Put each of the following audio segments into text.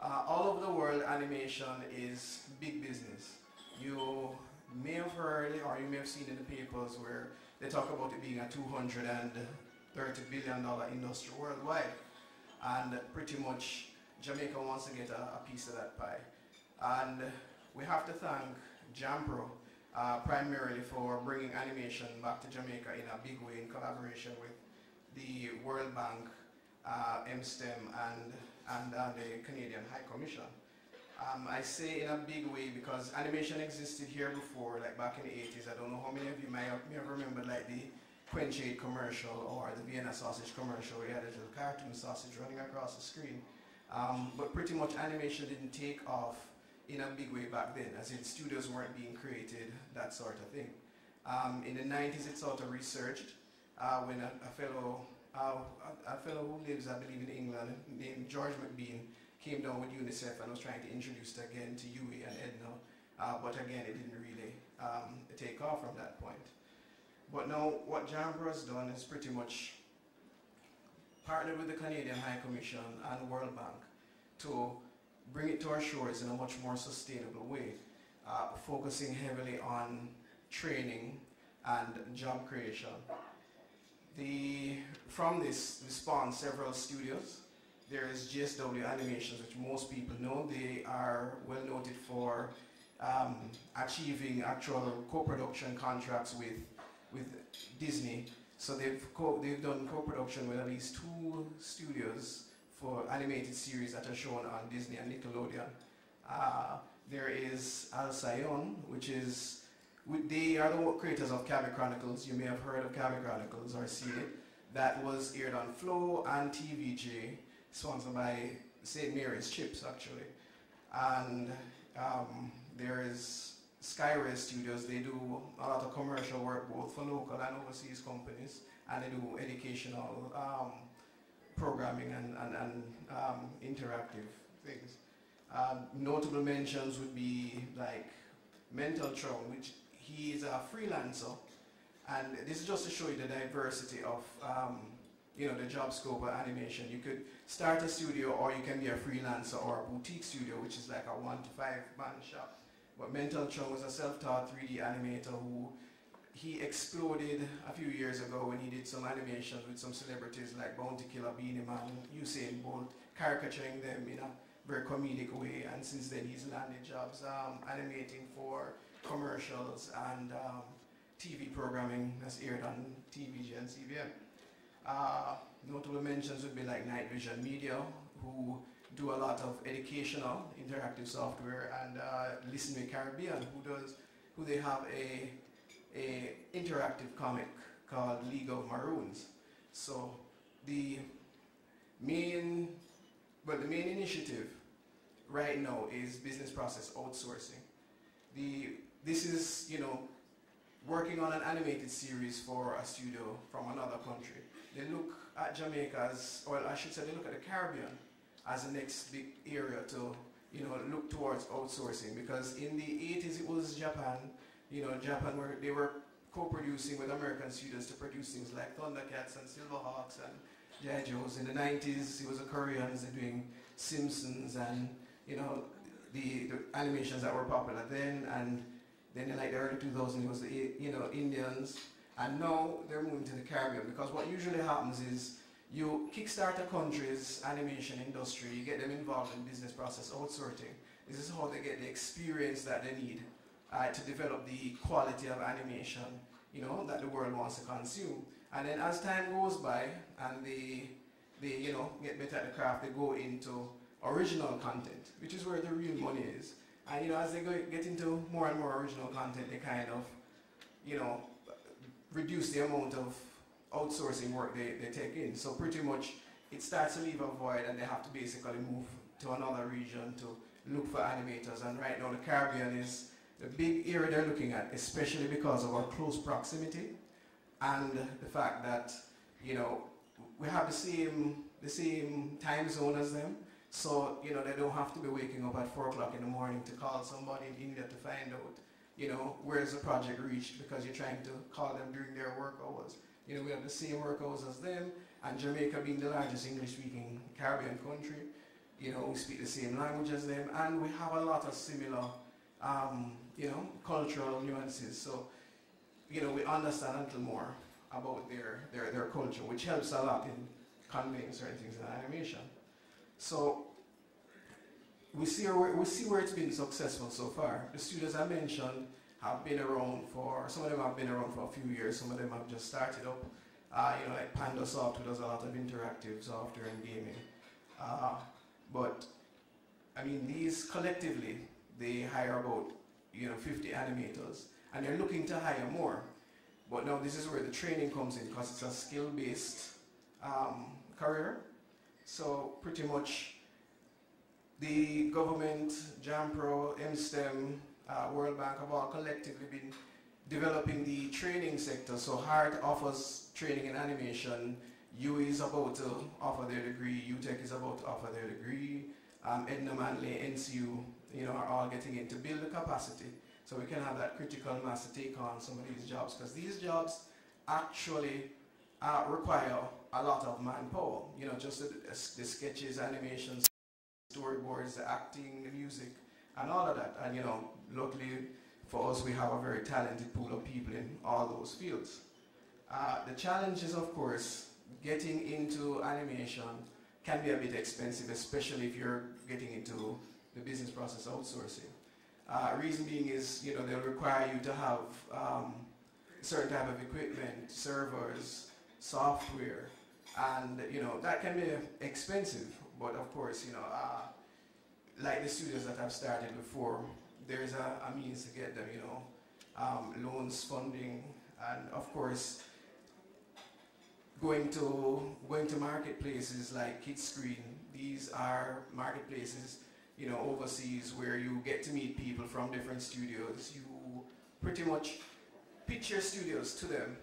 Uh, all over the world, animation is big business. You may have heard or you may have seen in the papers where they talk about it being a 230 billion dollar industry worldwide, and pretty much Jamaica wants to get a, a piece of that pie. And we have to thank JAMPRO uh, primarily for bringing animation back to Jamaica in a big way in collaboration with the World Bank, uh, MSTEM, and, and uh, the Canadian High Commission. Um, I say in a big way because animation existed here before, like back in the 80s. I don't know how many of you may have, may have remembered like the Quenchade commercial or the Vienna sausage commercial where you had a little cartoon sausage running across the screen. Um, but pretty much animation didn't take off in a big way back then, as in studios weren't being created, that sort of thing. Um, in the 90s, it sort of researched uh, when a, a fellow a, a, fellow who lives, I believe, in England, named George McBean, came down with UNICEF and was trying to introduce it again to UWI and Edna, uh, but again, it didn't really um, take off from that point. But now, what JAMPRO has done is pretty much partnered with the Canadian High Commission and World Bank to bring it to our shores in a much more sustainable way, uh, focusing heavily on training and job creation. The, from this, we spawned several studios. There is GSW Animations, which most people know. They are well noted for um, achieving actual co-production contracts with, with Disney. So they've, co they've done co-production with at least two studios for animated series that are shown on Disney and Nickelodeon. Uh, there is Alcyon, which is they are the creators of Cabbie Chronicles. You may have heard of Cabbie Chronicles or seen it. That was aired on Flow and TVJ, sponsored by St. Mary's Chips, actually. And um, there is Skyray Studios. They do a lot of commercial work, both for local and overseas companies, and they do educational um, programming and, and, and um, interactive things. Um, notable mentions would be like Mental Throne, which a freelancer. And this is just to show you the diversity of um, you know, the job scope of animation. You could start a studio or you can be a freelancer or a boutique studio, which is like a one to five man shop. But Mental Chung was a self-taught 3D animator who he exploded a few years ago when he did some animations with some celebrities like Bounty Killer, Beenie Man, Usain Bolt, caricaturing them in a very comedic way. And since then he's landed jobs um, animating for commercials and um, TV programming that's aired on TVJ and CVM. Uh, notable mentions would be like Night Vision Media, who do a lot of educational interactive software, and uh, Listen Me Caribbean, who does, who they have a, a interactive comic called League of Maroons. So the main, but the main initiative right now is business process outsourcing. The this is, you know, working on an animated series for a studio from another country. They look at Jamaica as, well, I should say, they look at the Caribbean as the next big area to, you know, look towards outsourcing. Because in the 80s, it was Japan. You know, Japan, where they were co-producing with American studios to produce things like Thundercats and Silverhawks and G.I. Joes. In the 90s, it was the Koreans doing Simpsons and, you know, the, the animations that were popular then. and then in like the early 2000s, it was the you know Indians, and now they're moving to the Caribbean because what usually happens is you kickstart a country's animation industry, you get them involved in business process outsourcing. This is how they get the experience that they need uh, to develop the quality of animation, you know, that the world wants to consume. And then as time goes by and they, they you know, get better at the craft, they go into original content, which is where the real money is. And you know, as they go, get into more and more original content, they kind of, you know, reduce the amount of outsourcing work they, they take in. So pretty much it starts to leave a void and they have to basically move to another region to look for animators. And right now the Caribbean is the big area they're looking at, especially because of our close proximity and the fact that, you know, we have the same, the same time zone as them. So, you know, they don't have to be waking up at 4 o'clock in the morning to call somebody in India to find out, you know, where's the project reached because you're trying to call them during their work hours. You know, we have the same work hours as them, and Jamaica being the largest English-speaking Caribbean country, You know, we speak the same language as them, and we have a lot of similar, um, you know, cultural nuances. So, you know, we understand a little more about their, their, their culture, which helps a lot in conveying certain things in animation. So, we see, where, we see where it's been successful so far. The studios I mentioned have been around for, some of them have been around for a few years, some of them have just started up. Uh, you know, like PandaSoft, who does a lot of interactive software and gaming. Uh, but, I mean, these collectively, they hire about, you know, 50 animators, and they're looking to hire more. But now this is where the training comes in, because it's a skill-based um, career. So pretty much the government, JAMPRO, MSTEM, uh, World Bank have all collectively been developing the training sector. So HEART offers training in animation. UWI is about to offer their degree. UTech is about to offer their degree. Um, Edna Manley, NCU, you know, are all getting in to build the capacity so we can have that critical mass to take on some of these jobs because these jobs actually uh, require a lot of manpower. You know, just the, the sketches, animations, storyboards, the acting, the music, and all of that. And you know, luckily for us, we have a very talented pool of people in all those fields. Uh, the challenge is, of course, getting into animation can be a bit expensive, especially if you're getting into the business process outsourcing. Uh, reason being is, you know, they'll require you to have um, certain type of equipment, servers, software, and you know that can be expensive. But of course, you know, uh, like the studios that I've started before, there's a, a means to get them, you know, um, loans, funding, and of course, going to going to marketspaces like Kidscreen. These are marketplaces, you know, overseas where you get to meet people from different studios. You pretty much pitch your studios to them,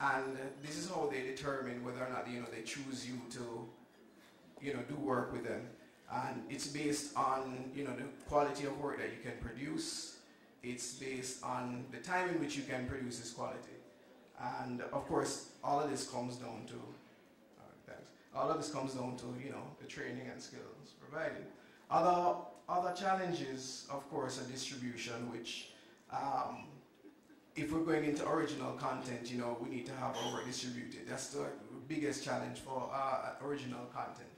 and this is how they determine whether or not you know they choose you to, you know, do work with them and it's based on you know the quality of work that you can produce. It's based on the time in which you can produce this quality, and of course, all of this comes down to uh, all of this comes down to you know the training and skills provided. Other other challenges, of course, are distribution, which um, if we're going into original content, you know, we need to have our work distributed. That's the biggest challenge for uh, original content.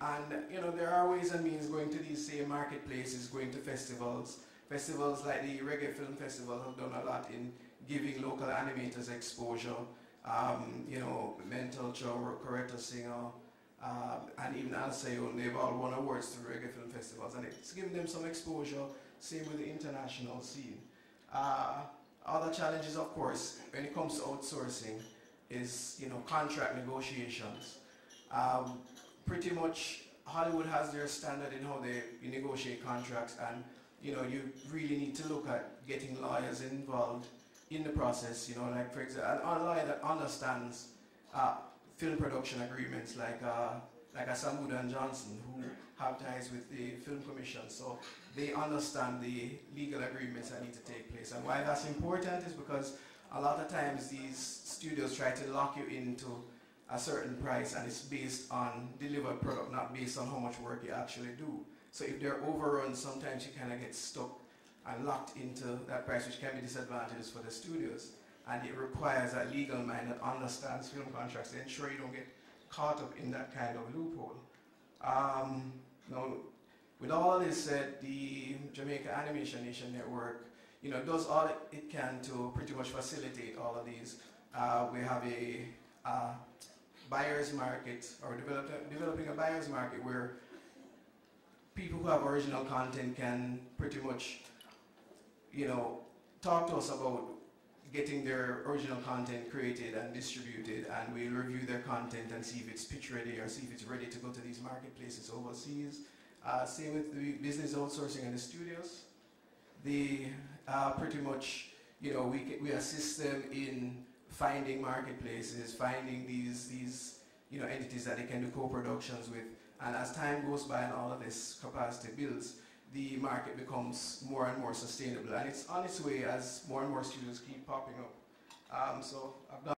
And you know, there are ways and means going to these same marketplaces, going to festivals. Festivals like the Reggae Film Festival have done a lot in giving local animators exposure. Um, you know, Mental Joe, Coretta Singer, uh, and even Alcyon, they've all won awards to reggae film festivals, and it's given them some exposure. Same with the international scene. Uh, other challenges, of course, when it comes to outsourcing, is you know contract negotiations. Um, pretty much Hollywood has their standard in how they negotiate contracts and you know you really need to look at getting lawyers involved in the process you know like for example a lawyer that understands uh, film production agreements like uh, like a Sambuda and Johnson who have ties with the film commission so they understand the legal agreements that need to take place and why that's important is because a lot of times these studios try to lock you into a certain price and it's based on delivered product, not based on how much work you actually do. So if they're overrun, sometimes you kind of get stuck and locked into that price, which can be disadvantageous for the studios. And it requires a legal mind that understands film contracts to ensure you don't get caught up in that kind of loophole. Um, now, with all this said, the Jamaica Animation Nation Network, you know, does all it can to pretty much facilitate all of these. Uh, we have a uh, buyer's market or develop, developing a buyer's market where people who have original content can pretty much, you know, talk to us about getting their original content created and distributed and we'll review their content and see if it's pitch ready or see if it's ready to go to these marketplaces overseas. Uh, same with the business outsourcing and the studios. They uh, pretty much, you know, we, we assist them in finding marketplaces, finding these, these you know, entities that they can do co-productions with. And as time goes by and all of this capacity builds, the market becomes more and more sustainable. And it's on its way as more and more studios keep popping up. Um, so I've done